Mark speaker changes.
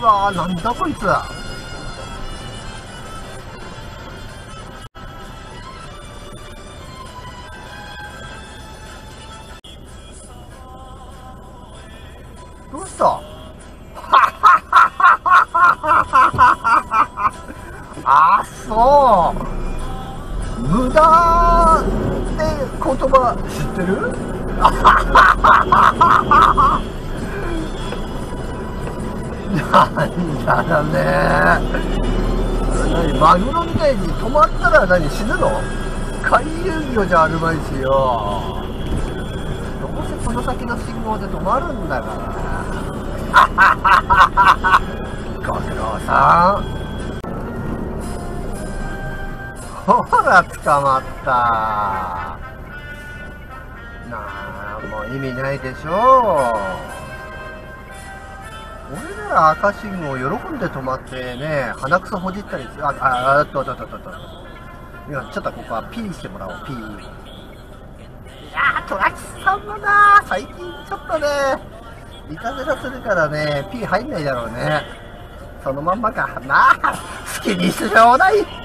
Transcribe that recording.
Speaker 1: うわーなんだこいつ。どうした？あ、そう。無駄って言葉知ってる？なんだね。何マグロみたいに止まったら何死ぬの？回遊魚じゃあるまいしよ。どうせこの先の信号で止まるんだから。ご苦労さん。ほら、捕まった。なあ、もう意味ないでしょう俺なら赤信号喜んで止まってね、鼻くそほじったりする。あ、あ、あっと、あっと、あっと、あっと。いや、ちょっとここはピーしてもらおう、ピー。いやー、トラキさんもな最近ちょっとね、いたずらするからね、ピー入んないだろうね。そのまんまか。なあ、好きにしちょうだい。